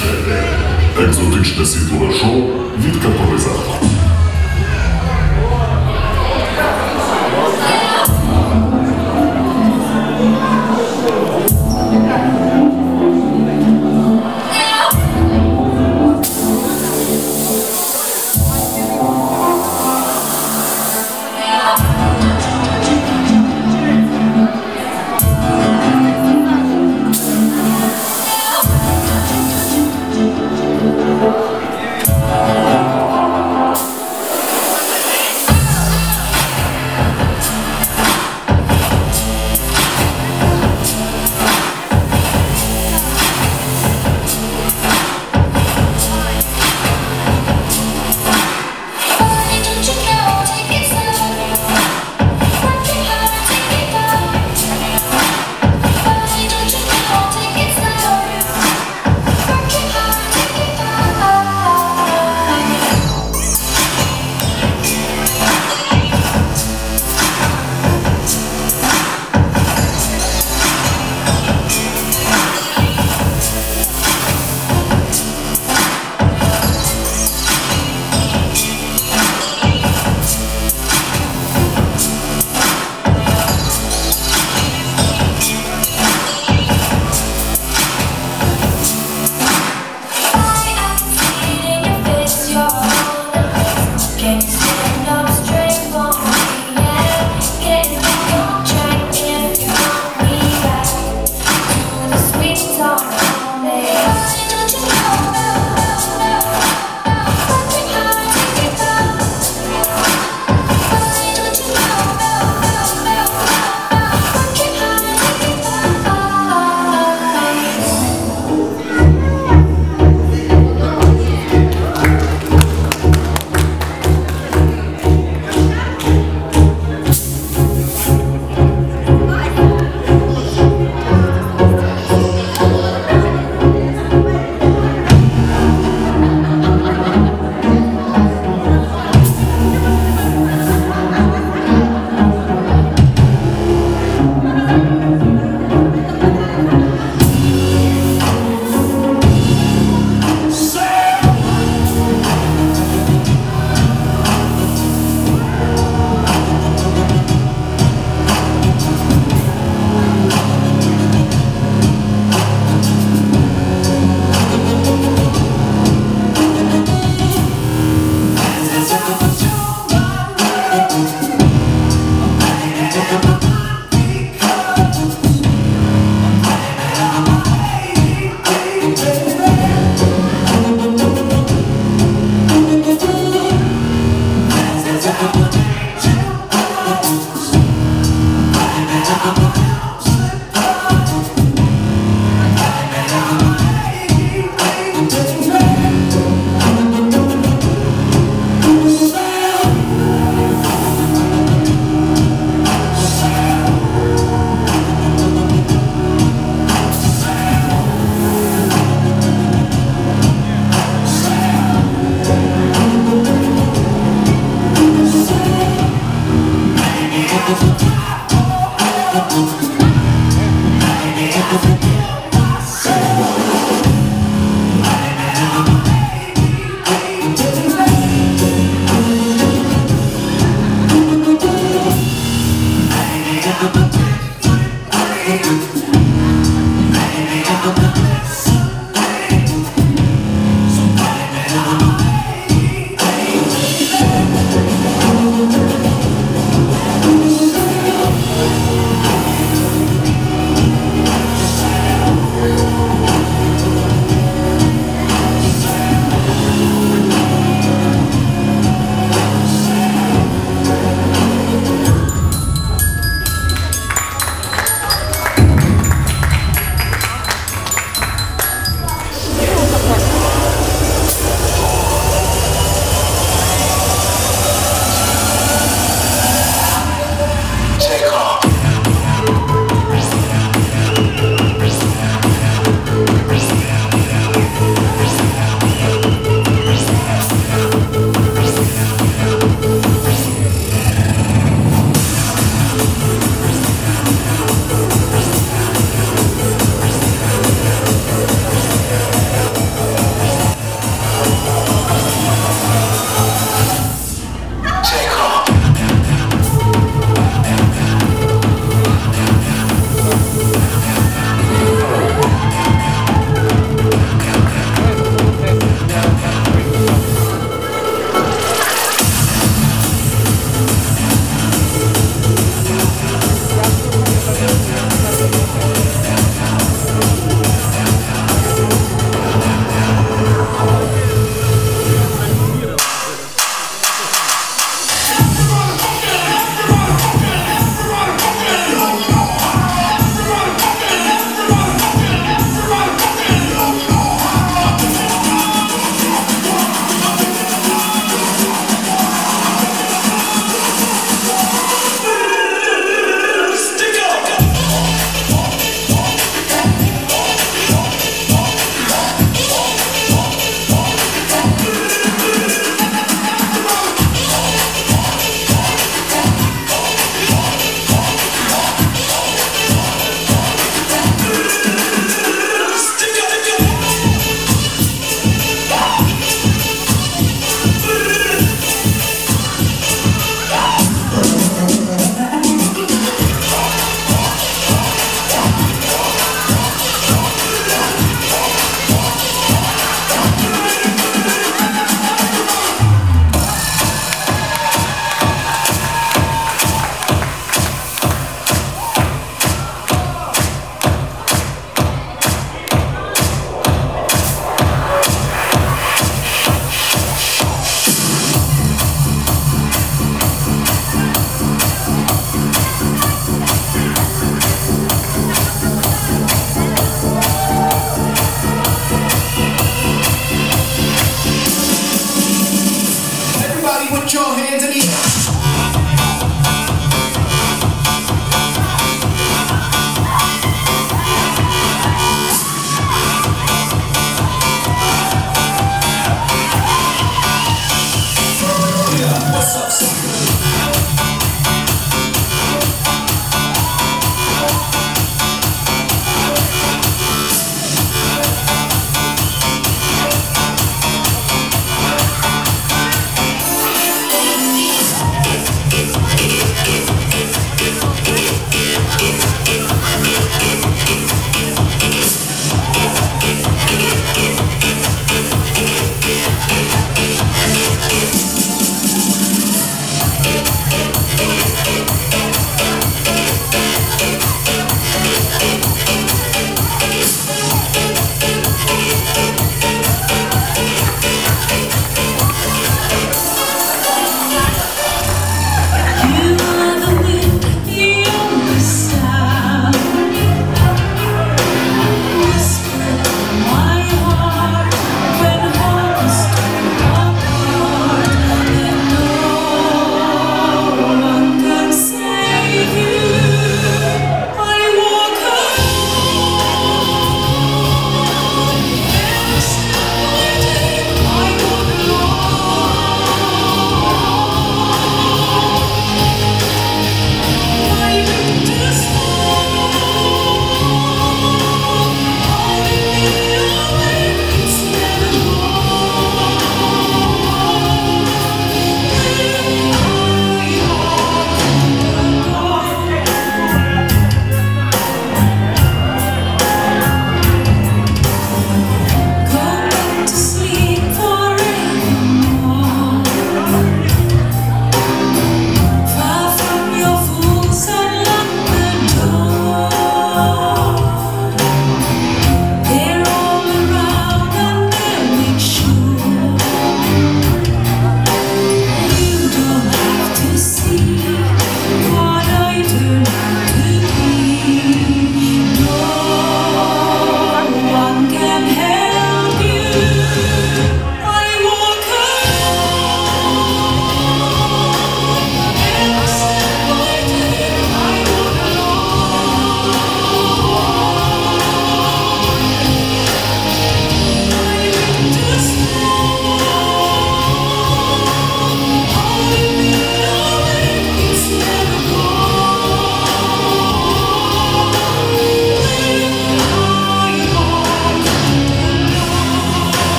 слушайте екзотичне світове шоу від Катори Захват.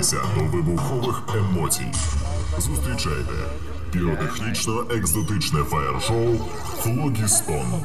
Приготуйтеся до вибухових емоцій. Зустрічайте піротехнічно-екзотичне фаєр-шоу Флогістон.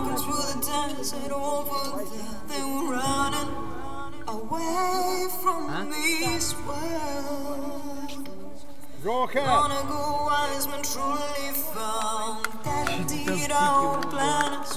walking through the desert over there. They were running away from huh? this world. Wise truly found that indeed our planet's.